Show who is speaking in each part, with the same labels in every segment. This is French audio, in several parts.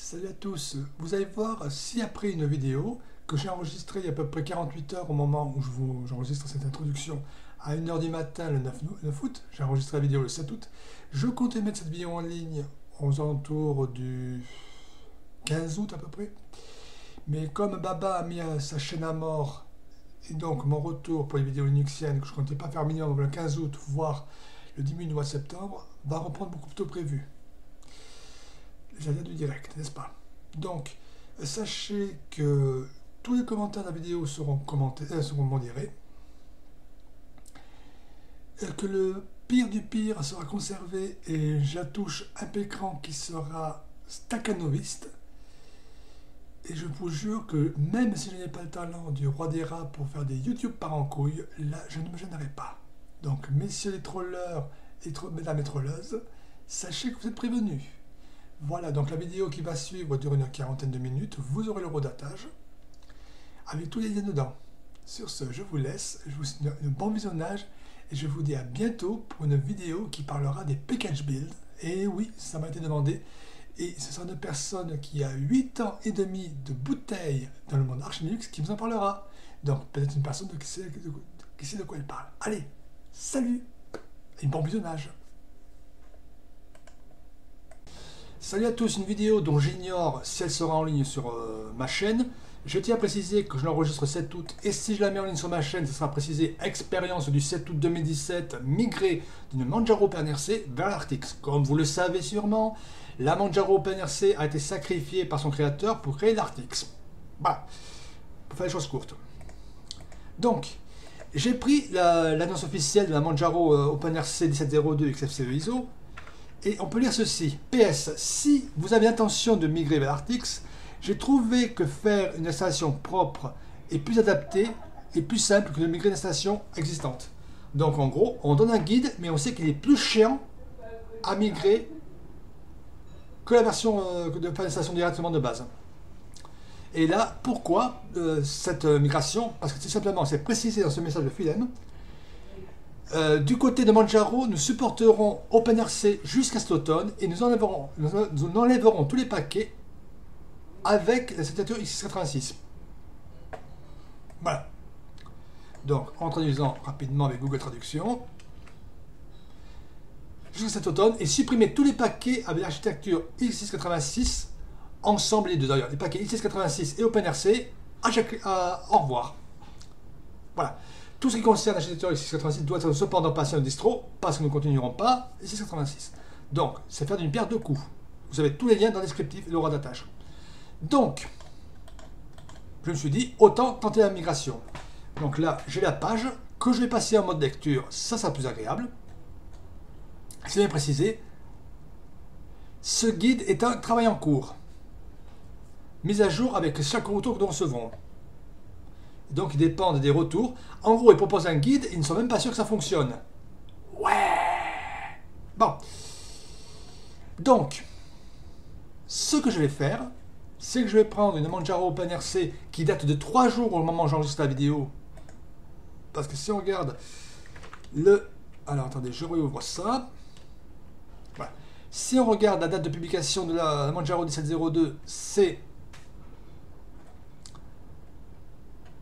Speaker 1: Salut à tous, vous allez voir si après une vidéo que j'ai enregistrée il y a à peu près 48 heures au moment où j'enregistre cette introduction à 1h du matin le 9, août, j'ai enregistré la vidéo le 7 août, je comptais mettre cette vidéo en ligne aux alentours du 15 août à peu près, mais comme Baba a mis sa chaîne à mort et donc mon retour pour les vidéos linuxiennes que je comptais pas faire minimum le 15 août, voire le 10 du mois de septembre, va reprendre beaucoup plus tôt prévu j'allais du direct, n'est-ce pas? Donc, sachez que tous les commentaires de la vidéo seront commentés, euh, seront modérés, que le pire du pire sera conservé et j'attouche un écran qui sera staccanoviste. Et je vous jure que même si je n'ai pas le talent du roi des rats pour faire des YouTube par en couille, là je ne me gênerai pas. Donc messieurs les trolleurs et mesdames les trolleuses, sachez que vous êtes prévenus. Voilà, donc la vidéo qui va suivre dure une quarantaine de minutes. Vous aurez le rodatage avec tous les liens dedans. Sur ce, je vous laisse. Je vous souhaite un bon visionnage et je vous dis à bientôt pour une vidéo qui parlera des package build. Et oui, ça m'a été demandé. Et ce sera une personne qui a 8 ans et demi de bouteille dans le monde Archinux qui vous en parlera. Donc peut-être une personne qui sait de quoi elle parle. Allez, salut et bon visionnage Salut à tous, une vidéo dont j'ignore si elle sera en ligne sur euh, ma chaîne. Je tiens à préciser que je l'enregistre 7 août et si je la mets en ligne sur ma chaîne, ce sera précisé expérience du 7 août 2017 migrée d'une Manjaro PNRC vers l'Artix. Comme vous le savez sûrement, la Manjaro PNRC a été sacrifiée par son créateur pour créer l'Artix. Bah, pour faire les choses courtes. Donc, j'ai pris l'annonce officielle de la Manjaro OpenRC 1702 XFCE ISO et on peut lire ceci. PS, si vous avez l'intention de migrer vers Artix, j'ai trouvé que faire une installation propre est plus adapté et plus simple que de migrer une installation existante. Donc en gros, on donne un guide, mais on sait qu'il est plus chiant à migrer que la version euh, de l'installation directement de base. Et là, pourquoi euh, cette migration? Parce que tout simplement, c'est précisé dans ce message de Philem, euh, du côté de Manjaro, nous supporterons OpenRC jusqu'à cet automne et nous enlèverons, tous les paquets avec la signature X86. Voilà. Donc, en traduisant rapidement avec Google Traduction, jusqu'à cet automne, et supprimer tous les paquets avec l'architecture X686, ensemble les deux d'ailleurs, les paquets X686 et OpenRC, au revoir. Voilà. Tout ce qui concerne l'architecture x86 doit être cependant passé à un distro, parce que nous ne continuerons pas x86. Donc, c'est faire d'une pierre deux coups. Vous avez tous les liens dans le descriptif et l'aura d'attache. Donc, je me suis dit, autant tenter la migration. Donc là, j'ai la page que je vais passer en mode lecture, ça sera plus agréable. C'est bien précisé. Ce guide est un travail en cours. Mise à jour avec chaque retour que nous recevons. Donc ils dépendent des retours. En gros, ils proposent un guide, ils ne sont même pas sûrs que ça fonctionne. Ouais Bon. Donc, ce que je vais faire, c'est que je vais prendre une Manjaro OpenRC qui date de 3 jours au moment où j'enregistre la vidéo. Parce que si on regarde le... Alors attendez, je réouvre ça. Voilà. Si on regarde la date de publication de la Manjaro 1702, c'est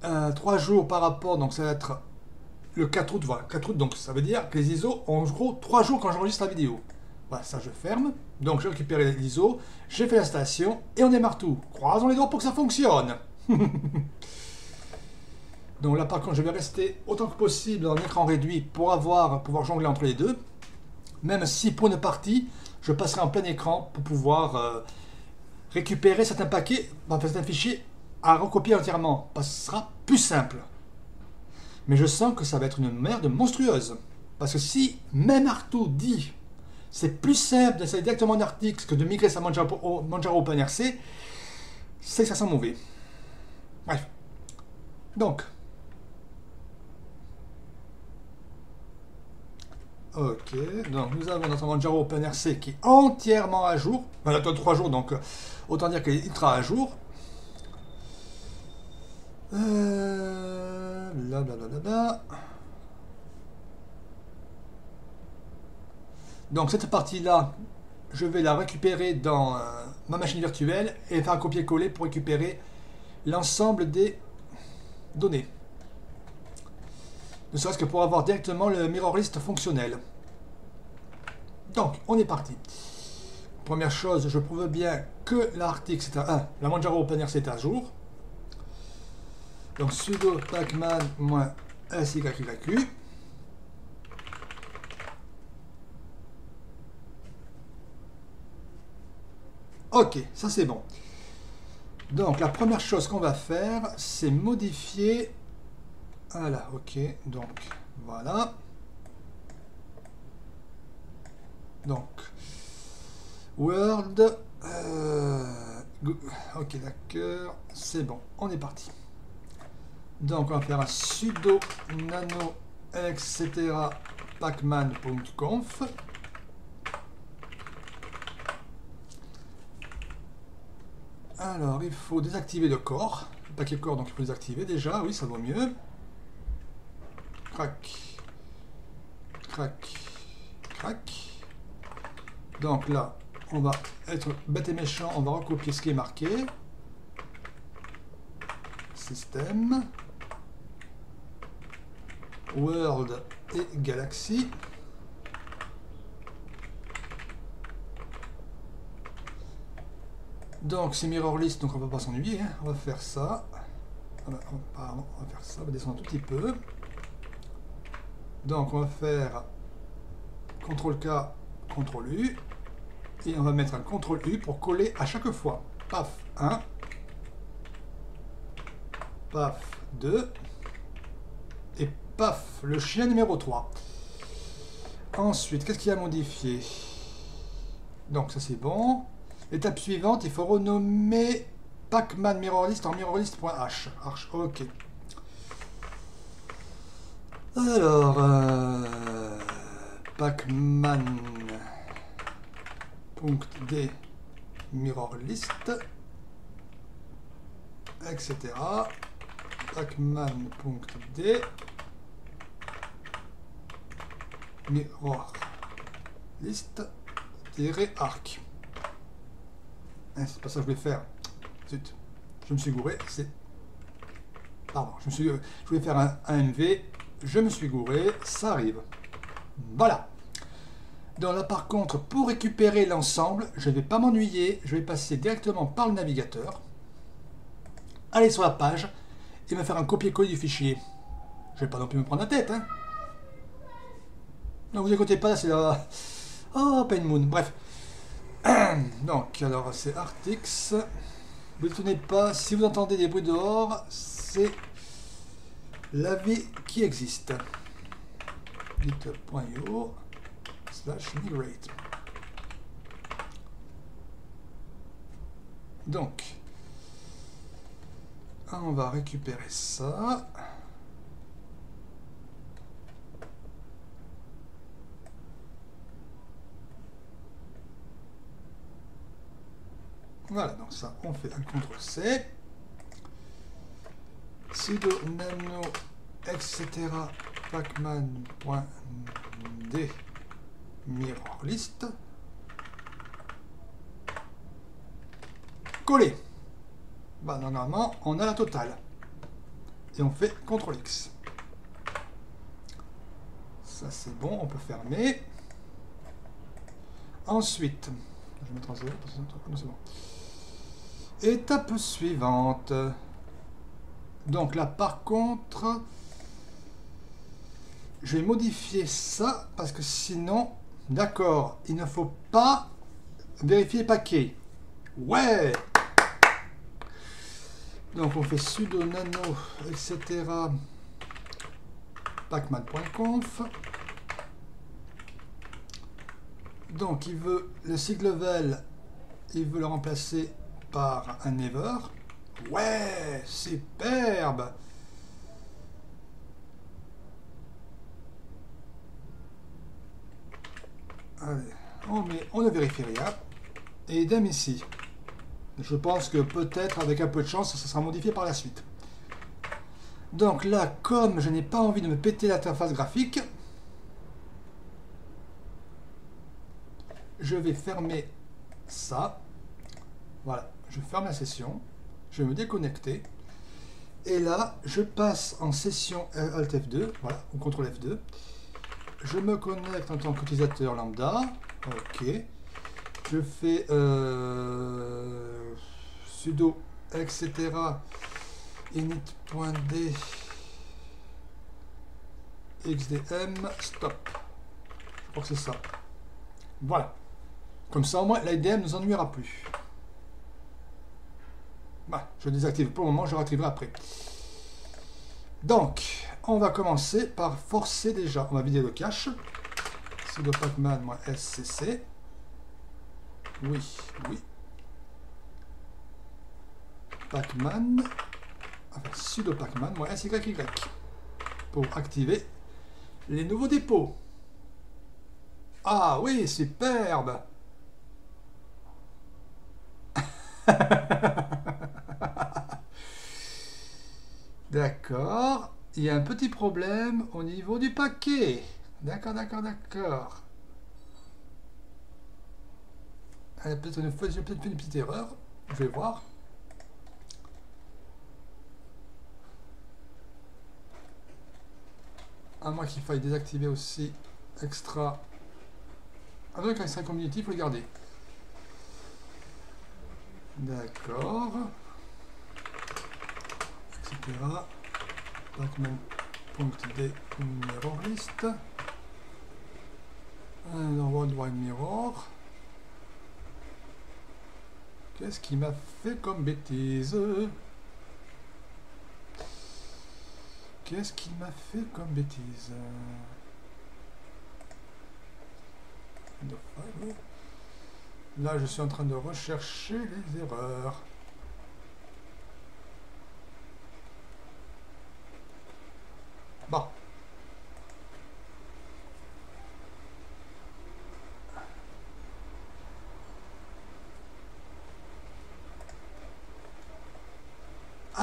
Speaker 1: euh, trois jours par rapport, donc ça va être le 4 août, voilà, 4 août, donc ça veut dire que les ISO ont en gros 3 jours quand j'enregistre la vidéo. Voilà, ça je ferme, donc je récupère les ISO, j'ai fait l'installation et on démarre tout. Croisons les doigts pour que ça fonctionne. donc là par contre je vais rester autant que possible en écran réduit pour avoir, pouvoir jongler entre les deux, même si pour une partie je passerai en plein écran pour pouvoir euh, récupérer certains paquets, enfin certains fichiers à recopier entièrement, parce que ce sera plus simple. Mais je sens que ça va être une merde monstrueuse. Parce que si même Artou dit c'est plus simple d'installer directement un article que de migrer sa Manjaro, Manjaro OpenRC, c'est que ça sent mauvais. Bref. Donc. Ok, donc nous avons notre Manjaro OpenRC qui est entièrement à jour. Enfin, il a 3 jours, donc autant dire qu'il sera à jour. Euh, Donc cette partie-là, je vais la récupérer dans euh, ma machine virtuelle et faire un copier-coller pour récupérer l'ensemble des données. Ne serait-ce que pour avoir directement le mirror list fonctionnel. Donc, on est parti. Première chose, je prouve bien que l'article, la Manjaro Opener, c'est à jour. Donc, sudo pacman-syqq. Ok, ça c'est bon. Donc la première chose qu'on va faire, c'est modifier... Voilà, ok, donc voilà. Donc, Word... Euh, ok, d'accord, c'est bon, on est parti. Donc on va faire un sudo nano etc pacman.conf Alors, il faut désactiver le corps. Le paquet corps, donc il faut désactiver déjà. Oui, ça vaut mieux. Crac. Crac. Crac. Donc là, on va être bête et méchant. On va recopier ce qui est marqué. Système. World et Galaxy. Donc c'est mirror list, donc on va pas s'ennuyer. Hein. On va faire ça. on va faire ça. On va descendre un tout petit peu. Donc on va faire CTRL K, CTRL U. Et on va mettre un CTRL U pour coller à chaque fois. Paf 1. Paf 2. Paf, le chien numéro 3. Ensuite, qu'est-ce qu'il y a à modifier? Donc ça c'est bon. Étape suivante, il faut renommer Pacman Mirrorlist en mirrorlist.h. Ok. Alors, euh, mirrorlist, etc. Pacman.d mirrorlist-arc. Hein, c'est pas ça que je voulais faire. Zut. Je me suis gouré. C'est. Pardon. Je, me suis... je voulais faire un, MV. Je me suis gouré. Ça arrive. Voilà. Donc là, par contre, pour récupérer l'ensemble, je vais pas m'ennuyer. Je vais passer directement par le navigateur. Aller sur la page et me faire un copier-coller du fichier. Je vais pas non plus me prendre la tête. Hein. Ne vous écoutez pas, c'est la... Oh, Moon. Bref. Donc, alors c'est Artix. Vous ne tenez pas, si vous entendez des bruits dehors, c'est la vie qui existe. git.io slash migrate. Donc, on va récupérer ça. Voilà, donc ça, on fait un CTRL-C. sudo nano, etc. pacman.d mirror list. Coller. Bah, normalement, on a la totale. Et on fait CTRL-X. Ça, c'est bon, on peut fermer. Ensuite, je vais mettre en 0, c'est bon. Étape suivante. Donc là, par contre, je vais modifier ça parce que sinon, d'accord, il ne faut pas vérifier paquet. Ouais Donc on fait sudo nano, etc. pacman.conf. Donc il veut le level, il veut le remplacer un never. Ouais, superbe Allez, on, on ne vérifie rien. Et idem ici. Je pense que peut-être, avec un peu de chance, ça sera modifié par la suite. Donc là, comme je n'ai pas envie de me péter l'interface graphique, je vais fermer ça. Voilà, je ferme la session. Je vais me déconnecter. Et là, je passe en session Alt F2, voilà, ou CTRL F2. Je me connecte en tant qu'utilisateur lambda. OK. Je fais euh, sudo etc init.d xdm stop. Je que c'est ça. Voilà. Comme ça, au moins, l'IDM ne nous ennuiera plus. Je désactive pour le moment, je réactiverai après. Donc, on va commencer par forcer déjà. On va vider le cache. sudo pacman-scc. Oui, oui. Pacman. Enfin, sudo pacman-syy pour activer les nouveaux dépôts. Ah oui, superbe D'accord. Il y a un petit problème au niveau du paquet. D'accord, d'accord, d'accord. A peut-être une, peut une petite erreur. Je vais voir. À moins qu'il faille désactiver aussi extra. Avec extra community, il faut le garder. D'accord. Etc. Pacman.d mirror list. Alors, worldwide mirror. Qu'est-ce qui m'a fait comme bêtise? Qu'est-ce qu'il m'a fait comme bêtise? Là, je suis en train de rechercher les erreurs. Bon.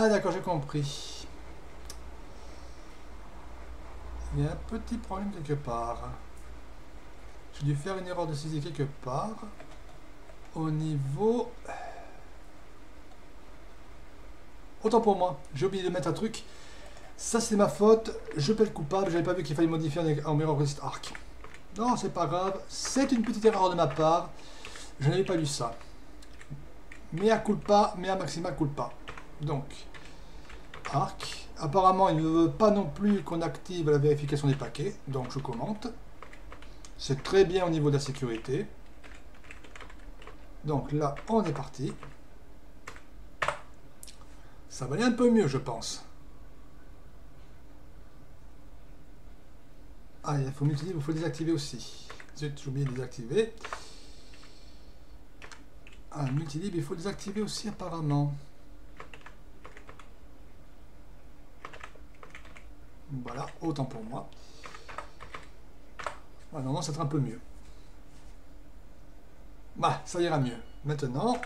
Speaker 1: Ah d'accord, j'ai compris. Il y a un petit problème quelque part. J'ai dû faire une erreur de saisie quelque part. Au niveau... Autant pour moi, j'ai oublié de mettre un truc. Ça c'est ma faute, je peux le coupable, j'avais pas vu qu'il fallait modifier en mirror list arc. Non, c'est pas grave, c'est une petite erreur de ma part. Je n'avais pas lu ça. À culpa, à maxima culpa. Donc, Apparemment, il ne veut pas non plus qu'on active la vérification des paquets, donc je commente. C'est très bien au niveau de la sécurité. Donc là, on est parti. Ça va aller un peu mieux, je pense. Ah, il faut il faut désactiver aussi. Zut, j'ai oublié de désactiver. Ah, multilibre, il faut désactiver aussi apparemment. Voilà, autant pour moi. Voilà, non, ça sera un peu mieux. Bah, ça ira mieux. Maintenant,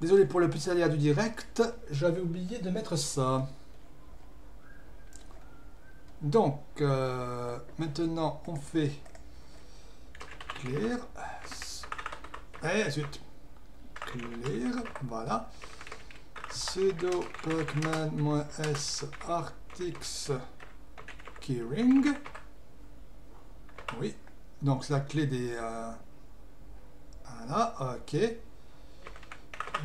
Speaker 1: désolé pour le petit aléa du direct, j'avais oublié de mettre ça. Donc, euh, maintenant, on fait clear. Et ensuite, clear, voilà. sudo pacman-s art X keyring. Oui, donc c'est la clé des... Euh, voilà, ok.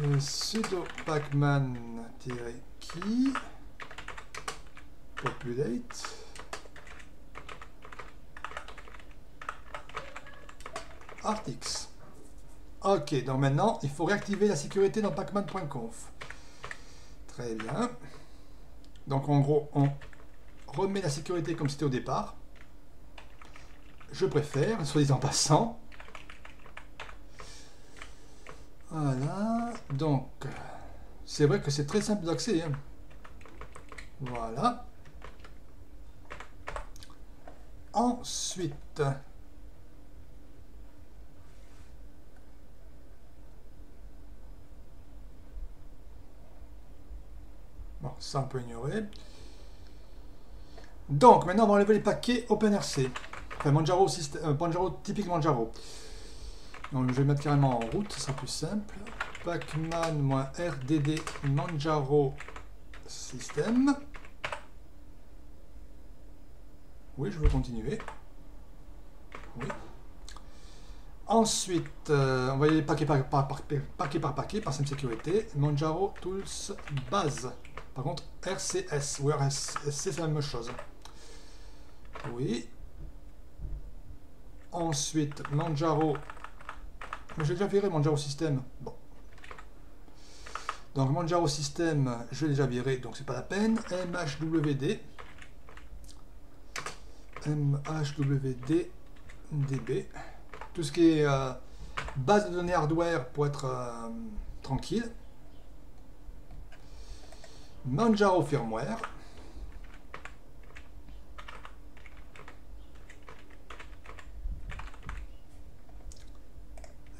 Speaker 1: Le sudo pacman-key populate. Artix. Ok, donc maintenant, il faut réactiver la sécurité dans pacman.conf. Très bien. Donc en gros, on remet la sécurité comme c'était au départ. Je préfère, soit disant passant. Voilà, donc c'est vrai que c'est très simple d'accès. Hein. Voilà. Ensuite, ça on peut ignorer. Donc, maintenant on va enlever les paquets OpenRC. Enfin, Manjaro, euh, Manjaro typique Manjaro. Donc je vais mettre carrément en route, ce sera plus simple. Pacman-RDD Manjaro System. Oui, je veux continuer. Oui. Ensuite, euh, on va y aller paquet par, paquet par paquet, par simple sécurité. Manjaro Tools Base. Par contre, RCS ou c'est la même chose. Oui. Ensuite, Manjaro. J'ai déjà viré Manjaro System. Bon. Donc Manjaro System, je l'ai déjà viré, donc c'est pas la peine. MHWD. MHWD DB. Tout ce qui est euh, base de données hardware pour être euh, tranquille. Manjaro Firmware.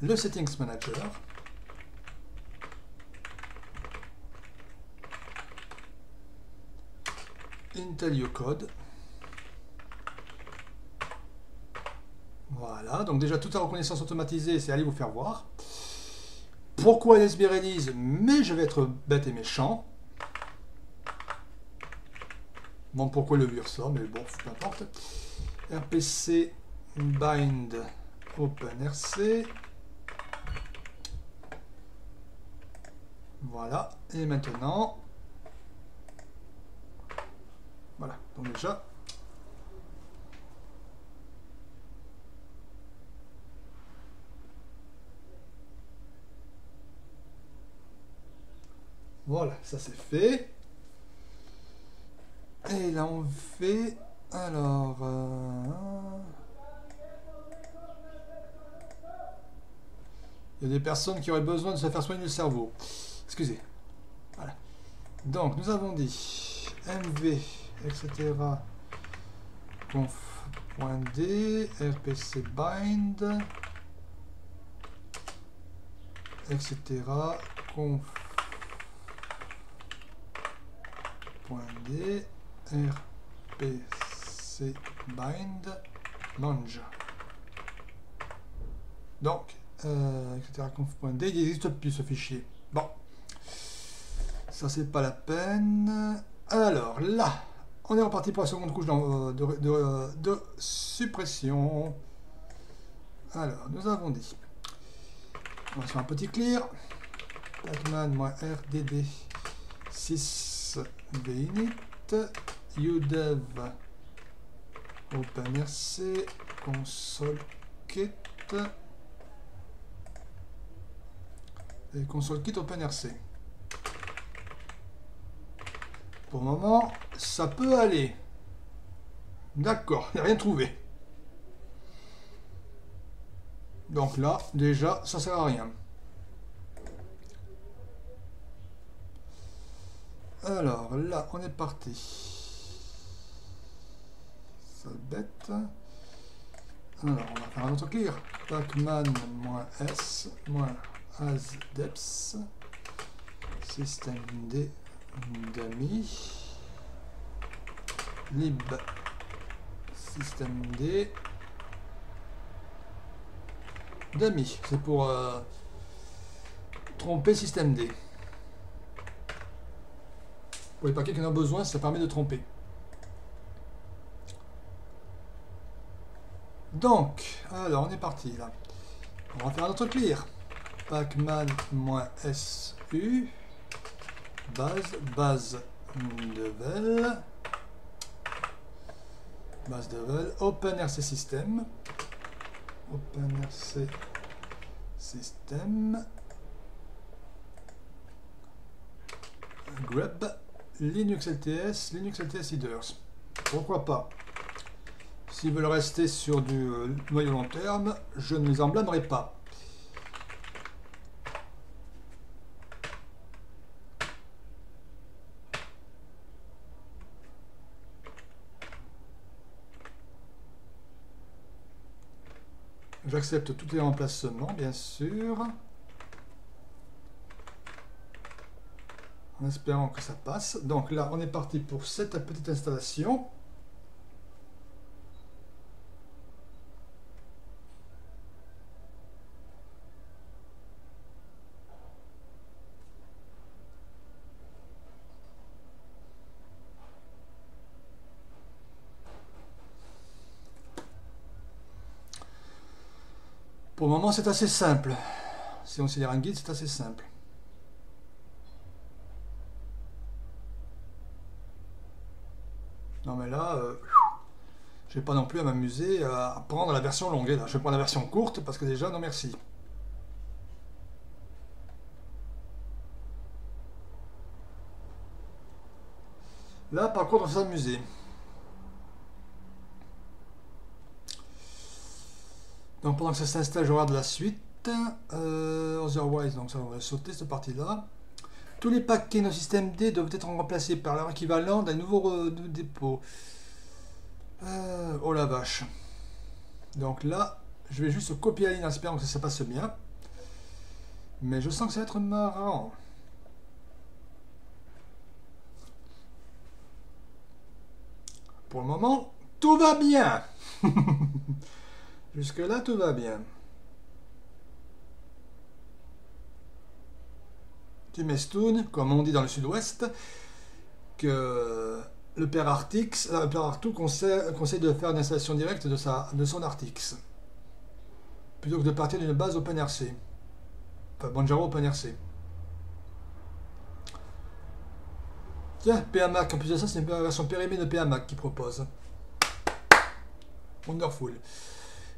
Speaker 1: Le Settings Manager. Intel Code. Voilà, donc déjà toute la reconnaissance automatisée, c'est aller vous faire voir. Pourquoi Release? Mais je vais être bête et méchant. Bon, pourquoi le vire ça Mais bon, peu importe. RPC bind OpenRC. Voilà. Et maintenant, voilà. Donc déjà, Voilà, ça c'est fait. Et là on fait... Alors... Euh, il y a des personnes qui auraient besoin de se faire soigner le cerveau. Excusez. Voilà. Donc nous avons dit mv, etc. conf.d, rpc bind, etc. conf D, rpc bind mange. Donc, euh, etc. conf.d, il n'existe plus ce fichier. Bon, ça c'est pas la peine. Alors là, on est reparti pour la seconde couche de, de, de suppression. Alors, nous avons dit, on va faire un petit clear. Pacman-rdd 6 binit udev openrc console kit. Et console kit openrc pour le moment ça peut aller. D'accord il a rien trouvé. Donc là déjà ça sert à rien. Alors là, on est parti. Ça bête. Alors, on va faire un autre clear. Pacman-s asdeps systemd dummy lib systemd dummy. C'est pour euh, tromper systemd. Pour les paquets qui en a besoin, ça permet de tromper. Donc, alors on est parti là. On va faire un autre clear. Pacman-su base base devel base devel OpenRC system OpenRC system grab Linux LTS, Linux LTS Headers. Pourquoi pas? S'ils veulent rester sur du euh, noyau long terme, je ne les en blâmerai pas. J'accepte tous les remplacements, bien sûr. en espérant que ça passe. Donc là, on est parti pour cette petite installation. C'est assez simple. Si on considère un guide, c'est assez simple. Non mais là, euh, je vais pas non plus à m'amuser à prendre la version longue. Là. Je vais prendre la version courte parce que déjà, non merci. Là, par contre, on va s'amuser. Donc pendant que ça s'installe, je regarde la suite. Euh, otherwise, donc ça on va sauter cette partie-là. Tous les paquets nos système D doivent être remplacés par leur équivalent d'un nouveau dépôt. Euh, oh la vache. Donc là, je vais juste copier la ligne en espérant que ça passe bien. Mais je sens que ça va être marrant. Pour le moment, tout va bien. Jusque là, tout va bien. Tu m'estoun, comme on dit dans le sud-ouest, que le père Artix, euh, le père Artou conseille, de faire une installation directe de son Artix, plutôt que de partir d'une base OpenRC. Enfin, Banjaro OpenRC. Tiens, PAMAC, en plus de ça, c'est une version périmée de PAMAC qui propose. Wonderful.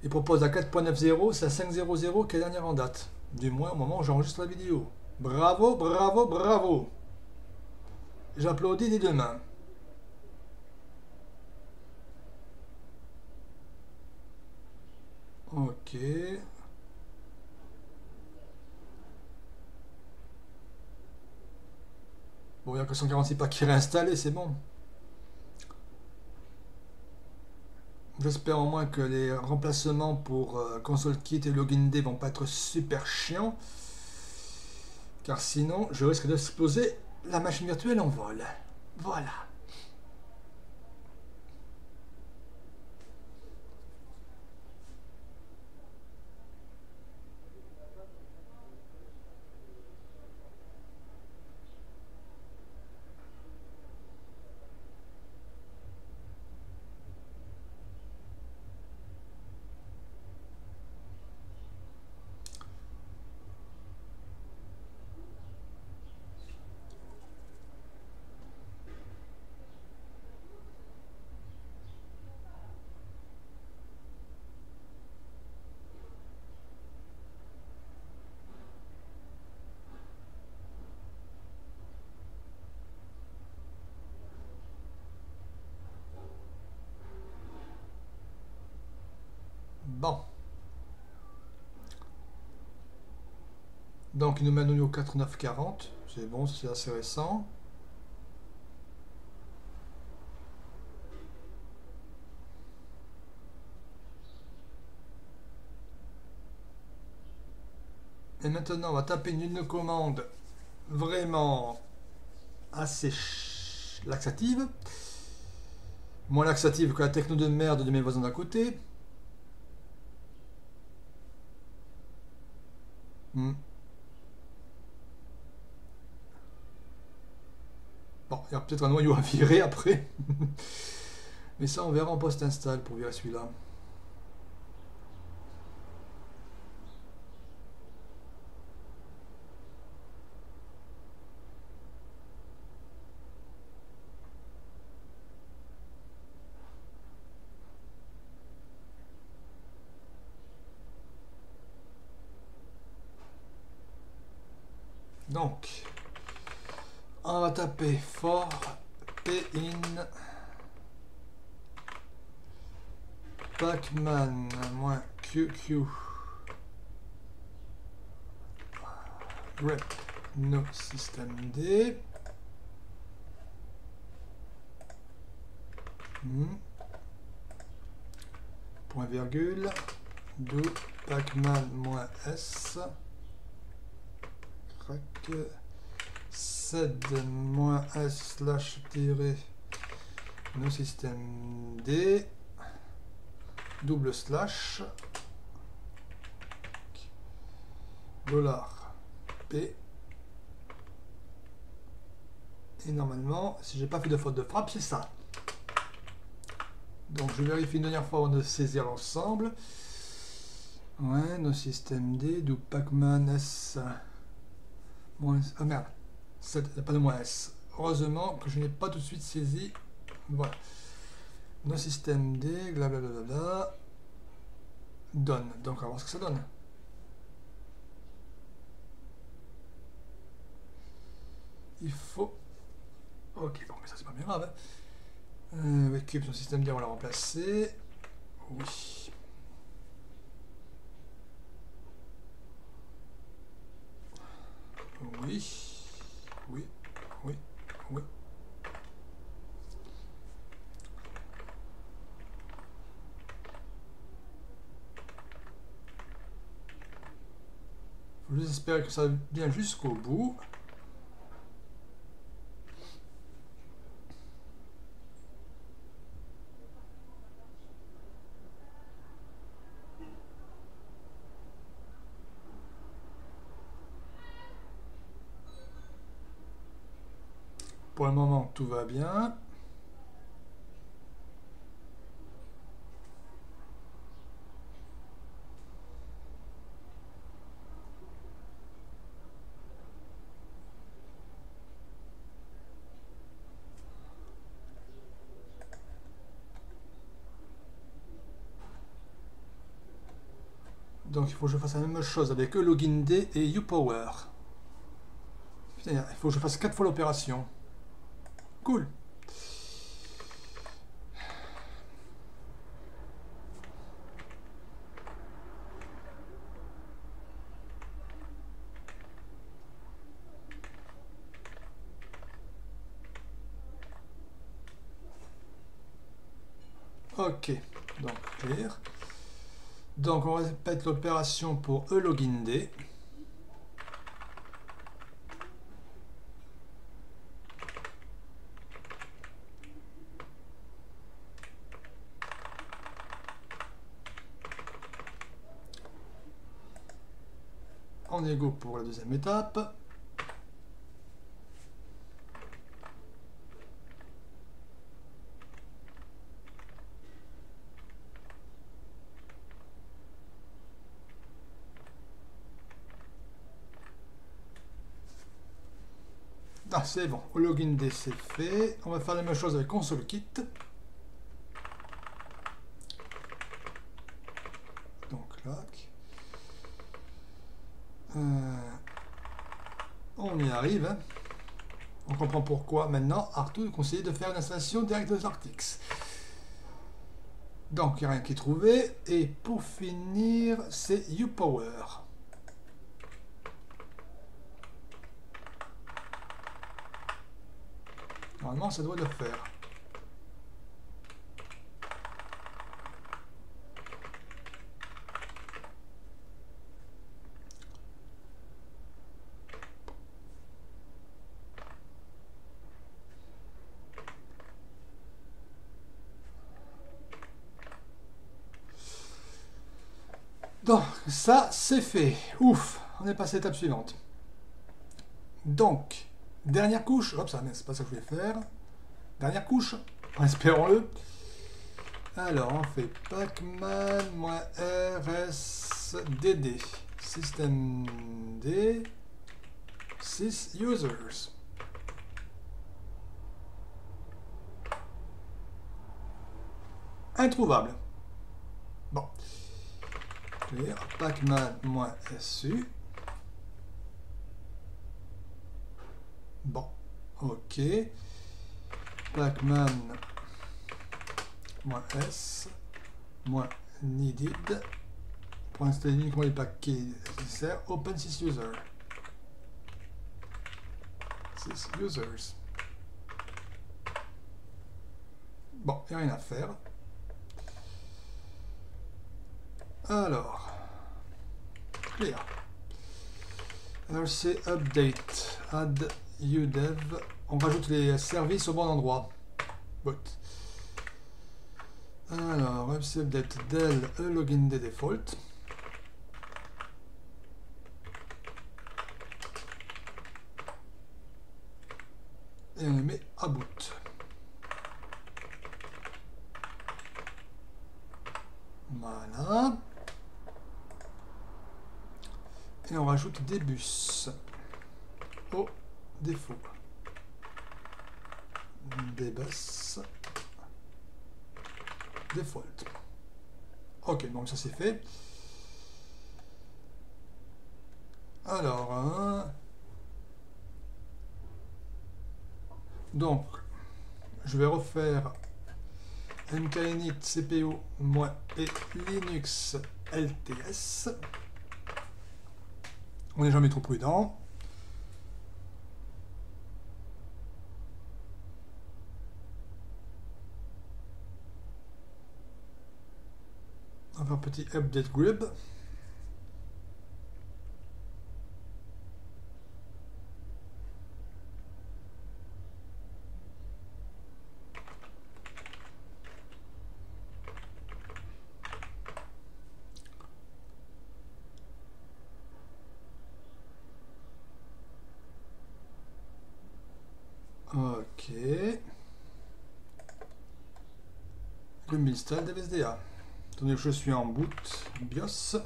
Speaker 1: Il propose à 4.90, c'est à 5.00 qui est dernière en date. Du moins au moment où j'enregistre la vidéo. Bravo, bravo, bravo. J'applaudis des deux mains. Ok. Bon, il n'y a que 146 pas qui réinstallé, c'est bon. J'espère au moins que les remplacements pour euh, console kit et login D vont pas être super chiants. Car sinon, je risque d'exploser la machine virtuelle en vol. Voilà. Bon. Donc il nous mène au 4940. C'est bon, c'est assez récent. Et maintenant, on va taper une commande vraiment assez laxative. Moins laxative que la techno de merde de mes voisins d'à côté. Hmm. Il y a peut-être un noyau à virer après. Mais ça, on verra en post-install pour virer celui-là. Donc, on va taper for in pacman rep no system d hmm. point virgule. Do pacman-s z-s slash tiré nos système D double slash P et normalement si j'ai pas fait de faute de frappe c'est ça donc je vérifie une dernière fois avant de saisir l'ensemble Ouais, nos systèmes D, do Pacman S. Ah merde, il pas de moins S. Heureusement que je n'ai pas tout de suite saisi. Voilà. Nos systèmes D, blablabla. Donne. Donc on va voir ce que ça donne. Il faut. Ok, bon, mais ça c'est pas bien grave. Hein. Euh, son système D, on l'a remplacé. Oui. Oui. Oui. Oui. Oui. Faut juste espérer que ça vient jusqu'au bout. Pour le moment, tout va bien. Donc il faut que je fasse la même chose avec login D et uPower. il faut que je fasse quatre fois l'opération. Cool. Ok, donc clair. Donc on répète l'opération pour e login D. On est go pour la deuxième étape. Ah, c'est bon. Au login D, c'est fait. On va faire la même chose avec console kit. Donc là. Euh, on y arrive. Hein. On pourquoi maintenant Arthur conseille de faire une installation directe de Artix. Donc il n'y a rien qui est trouvé. Et pour finir, c'est UPower. Normalement, ça doit le faire. Donc, ça, c'est fait. Ouf, on est passé à l'étape suivante. Donc, Dernière couche, hop, ça, c'est pas ça que je voulais faire. Dernière couche, espérons-le. Alors, on fait pacman-rsdd. System D. 6 users. Introuvable. Bon. Pacman-su. Bon, ok. Pacman S needed pour installer uniquement les paquets nécessaires. Open user. 6 users. Bon, il n'y a rien à faire. Alors, clear. Alors c'est update, add udev, on rajoute les services au bon endroit. Alors, website del login des default. Et on les met à boot. Voilà. Rajoute des bus. Au défaut. Des bus. Default. Ok, donc ça c'est fait. Alors, hein. donc, je vais refaire mkinit cpo et linux lts. On n'est jamais trop prudent. On va faire un petit update grid. Ok. Attendez, je suis en boot BIOS.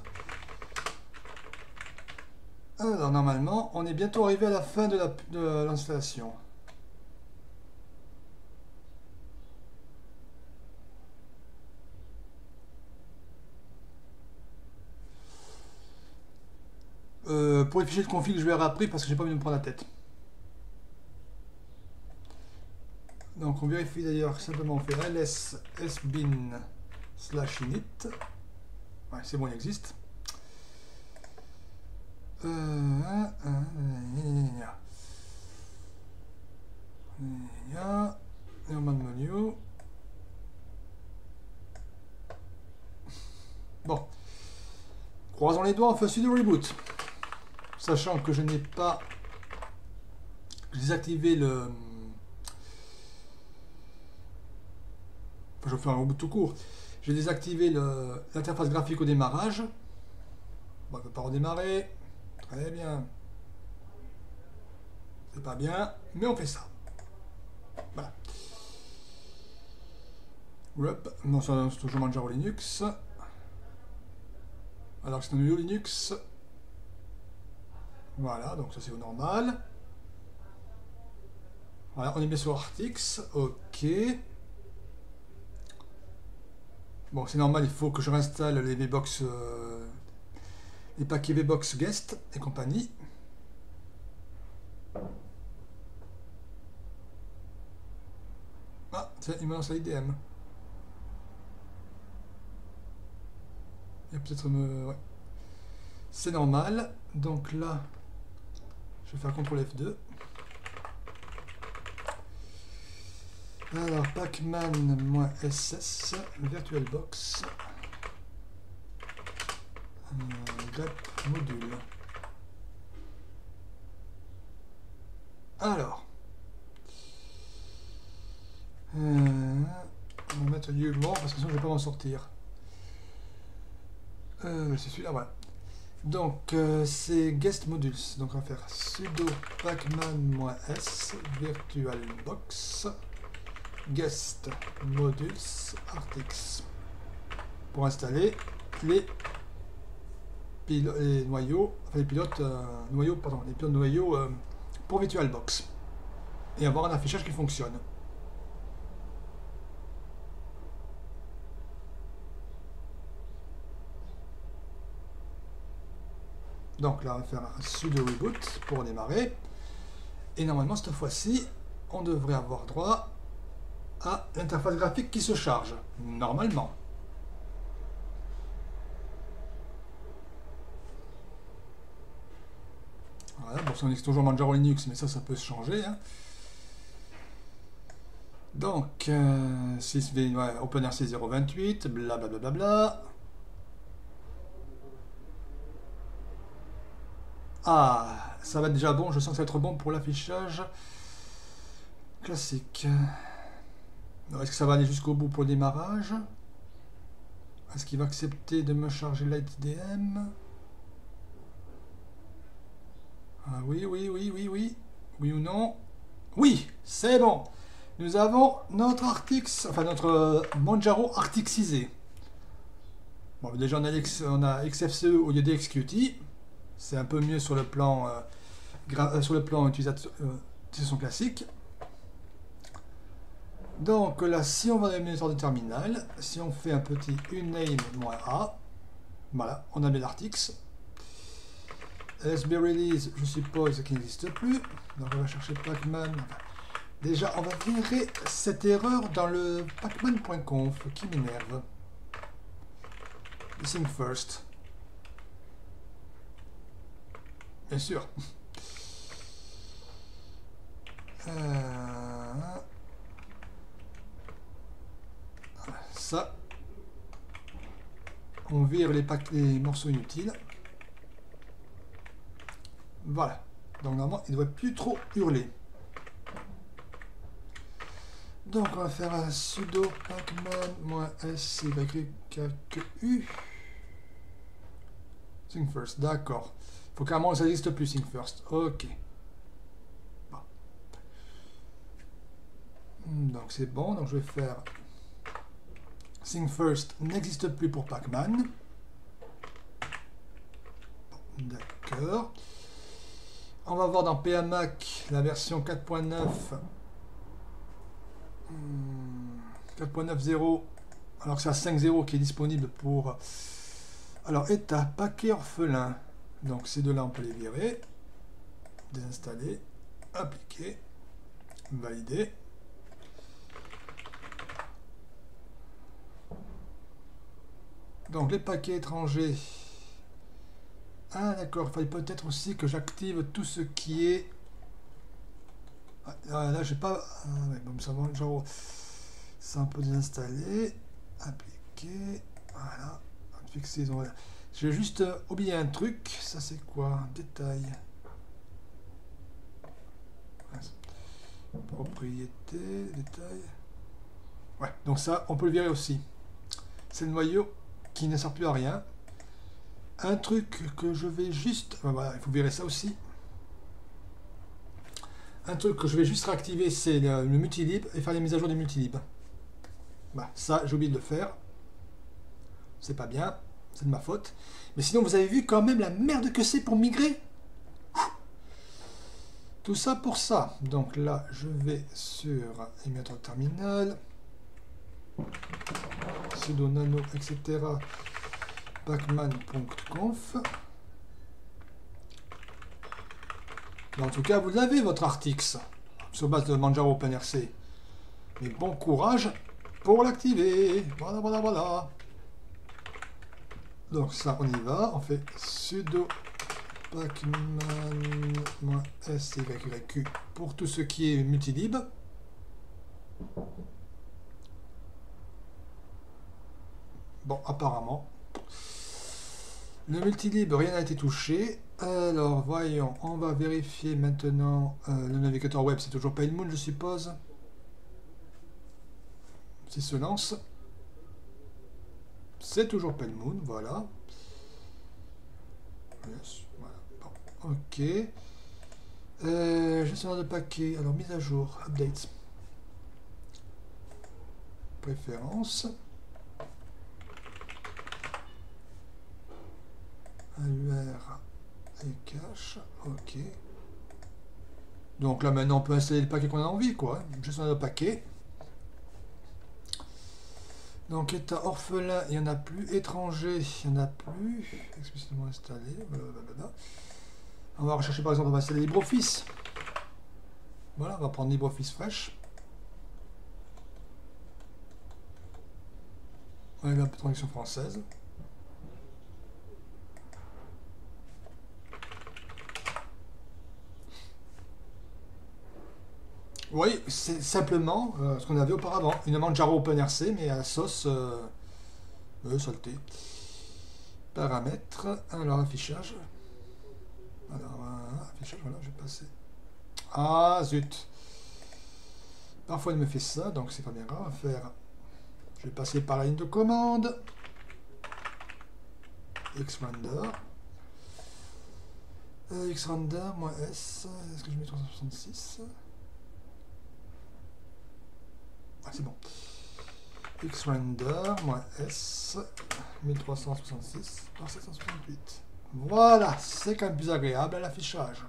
Speaker 1: Alors normalement, on est bientôt arrivé à la fin de l'installation. Euh, pour les fichiers de config, je vais après parce que j'ai pas envie de me prendre la tête. Donc on vérifie d'ailleurs simplement on fait ls sbin slash init. Ouais, c'est bon, il existe. Euh, menu. Bon. Croisons les doigts, on fait sudo reboot. Sachant que je n'ai pas désactivé le je faire un reboot tout court. J'ai désactivé l'interface graphique au démarrage. Bon, ne peut pas redémarrer. Très bien. C'est pas bien, mais on fait ça. Voilà. Non, c'est toujours Manjaro Linux. Alors c'est un nouveau Linux. Voilà, donc ça c'est au normal. Voilà, on est bien sur Artix. Ok. Bon, c'est normal, il faut que je réinstalle les VBox, euh, les paquets VBox Guest et compagnie. Ah, tiens, il me lance l'IDM. Il peut-être me... Ouais. C'est normal. Donc là, je vais faire CTRL F2. Alors, Pacman-SS, VirtualBox, euh, module. Alors, euh, on va mettre lieu mort parce que sinon je ne vais pas m'en sortir. Euh, c'est celui-là, voilà. Donc, c'est guest modules. Donc, on va faire sudo pacman-s virtualbox guest modules artix pour installer les, les noyaux, enfin les pilotes euh, noyaux, pardon, les pilotes noyaux euh, pour VirtualBox et avoir un affichage qui fonctionne. Donc là, on va faire un sudo reboot pour démarrer. Et normalement, cette fois-ci, on devrait avoir droit à l'interface graphique qui se charge, normalement. Voilà, bon, ça on est toujours Manjaro Linux, mais ça, ça peut se changer. Hein. Donc, euh, 6V, ouais, OpenRC 028, blablabla. Bla, ah, ça va être déjà bon, je sens que ça va être bon pour l'affichage classique. Est-ce que ça va aller jusqu'au bout pour le démarrage? Est-ce qu'il va accepter de me charger l'ITDM Ah oui, oui, oui, oui, oui. Oui ou non? Oui, c'est bon. Nous avons notre Artix, enfin notre euh, Manjaro Artixisé. Bon, déjà on a, on a XFCE au lieu d'XQT. C'est un peu mieux sur le plan, sur le plan utilisation classique. Donc là, si on va dans l'émulateur de terminal, si on fait un petit uname-a, voilà, on a mis l'article. SB release, je suppose qu'il n'existe plus. Donc on va chercher pacman. déjà, on va virer cette erreur dans le pacman.conf qui m'énerve. Listen first. Bien sûr. Euh, ça. On vire les, les morceaux inutiles. Voilà. Donc normalement, il ne devrait plus trop hurler. Donc on va faire un sudo pacman-s u. Think first, d'accord. Faut carrément ça n'existe plus, think first. Ok. Donc c'est bon, donc je vais faire Think First n'existe plus pour Pacman. D'accord. On va voir dans PAMAC la version 4.9. 4.90. Alors que c'est à 5.0 qui est disponible pour. Alors, état paquet orphelin. Donc ces deux-là, on peut les virer. Désinstaller. Appliquer. Valider. Donc les paquets étrangers. Ah d'accord, il fallait peut-être aussi que j'active tout ce qui est... Ah, ah là j'ai pas... Ah, bon, ça va, genre... Ça on peut désinstaller. Appliquer. Voilà. Fixer. Voilà. J'ai juste euh, oublié un truc. Ça c'est quoi? Détail. Propriété, détail. Ouais, donc ça, on peut le virer aussi. C'est le noyau qui ne sert plus à rien. Un truc que je vais juste... Il faut virer ça aussi. Un truc que je vais juste réactiver, c'est le, multilib et faire les mises à jour des multilib. Bah, ça, j'ai oublié de le faire. C'est pas bien, c'est de ma faute. Mais sinon, vous avez vu quand même la merde que c'est pour migrer. Tout ça pour ça. Donc là, je vais sur émetteur terminal sudo nano, etc. pacman.conf. En tout cas, vous avez votre Artix sur base de Manjaro OpenRC. Mais bon courage pour l'activer. Voilà, voilà, voilà. Donc ça, on y va. On fait sudo pacman-syq pour tout ce qui est multilib. Bon, apparemment. Le multilib, rien n'a été touché. Alors, voyons, on va vérifier maintenant euh, le navigateur web, c'est toujours Pailmoon, je suppose. S'il se lance. C'est toujours Pailmoon, voilà. voilà. ok. Euh, gestionnaire de paquet, alors mise à jour, updates. Préférences. AUR et cache, ok. Donc là maintenant on peut installer le paquet qu'on a envie quoi, juste un paquet. Donc état orphelin, il n'y en a plus, étranger, il n'y en a plus, explicitement installé, On va rechercher par exemple, on va installer LibreOffice. Voilà, on va prendre LibreOffice fraîche. On la traduction française. Oui, c'est simplement euh, ce qu'on avait auparavant. Une Manjaro OpenRC, mais à sauce euh, euh saleté. Paramètres. Alors, affichage. Alors, affichage, voilà, je vais passer. Ah, zut. Parfois, il me fait ça, donc c'est pas bien grave à faire. Je vais passer par la ligne de commande. Xrender. Euh, Xrender, moins S. Est-ce que je mets 366 ah, c'est bon. xrender, moins S, 1366 par 768. Voilà, c'est quand même plus agréable à l'affichage.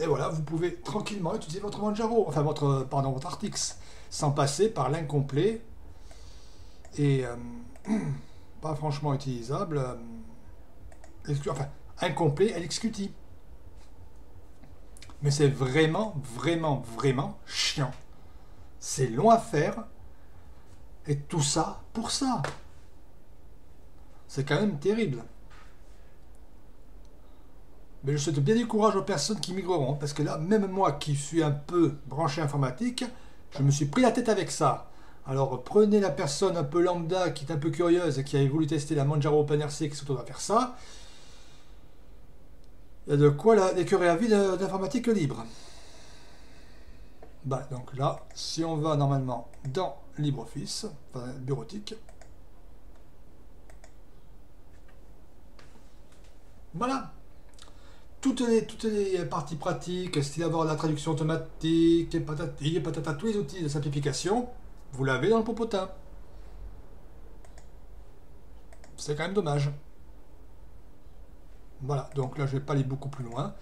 Speaker 1: Et voilà, vous pouvez tranquillement utiliser votre Manjaro, enfin votre, pardon, votre Artix, sans passer par l'incomplet et euh, pas franchement utilisable, euh, enfin incomplet LXQT. Mais c'est vraiment, vraiment, vraiment chiant. C'est long à faire. Et tout ça pour ça. C'est quand même terrible. Mais je souhaite bien du courage aux personnes qui migreront, parce que là, même moi qui suis un peu branché informatique, je me suis pris la tête avec ça. Alors prenez la personne un peu lambda qui est un peu curieuse et qui a voulu tester la Manjaro OpenRC qui se va faire ça. Il y a de quoi la décurer à vie d'informatique libre. Bah, donc là, si on va normalement dans LibreOffice, enfin bureautique, Voilà. Toutes les, toutes les parties pratiques, style avoir la traduction automatique, et patati, et patata, tous les outils de simplification, vous l'avez dans le popotin. C'est quand même dommage. Voilà, donc là je vais pas aller beaucoup plus loin.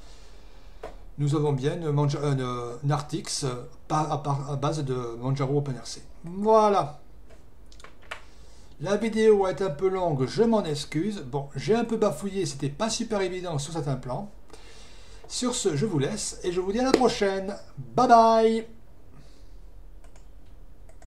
Speaker 1: Nous avons bien une, Artix à, base de Manjaro OpenRC. Voilà. La vidéo été un peu longue, je m'en excuse. Bon, j'ai un peu bafouillé, c'était pas super évident sur certains plans. Sur ce, je vous laisse et je vous dis à la prochaine. Bye bye